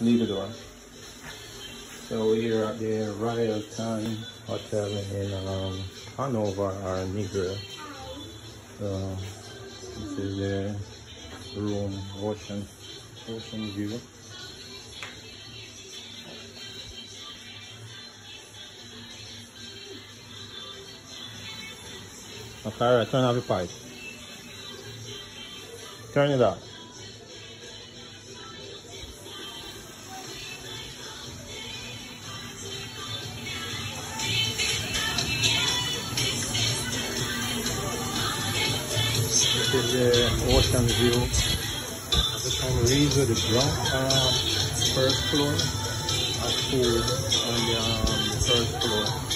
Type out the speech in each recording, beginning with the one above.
leave the door. So we're here at the Royalton Hotel in um, Hanover or Negril. So this is the room, ocean, ocean view. Okay, turn off the pipe. Turn it off. This is the ocean view. Some reason, the ground uh, first floor, a pool on the um, first floor.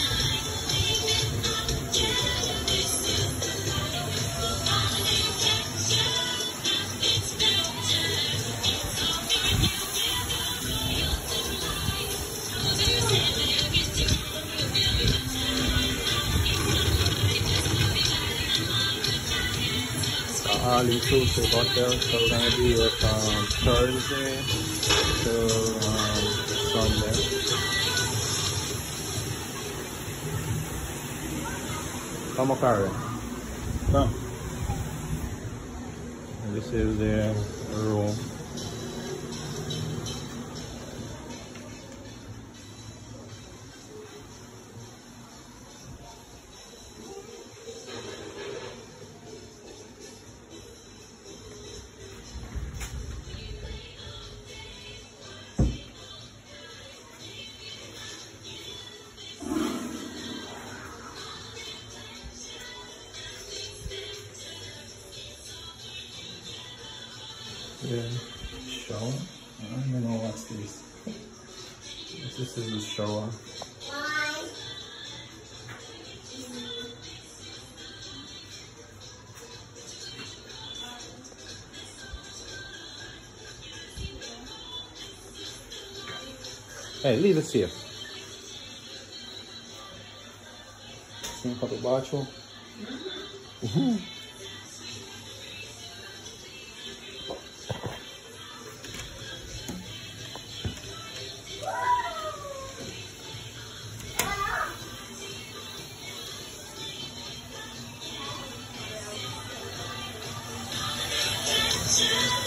All inclusive hotel. So we're gonna be here from Thursday to um, Sunday. Come on. Come. This is the room. The. I don't even know what's this. This is the shower. Hey, leave it here. Mm -hmm. Thank you.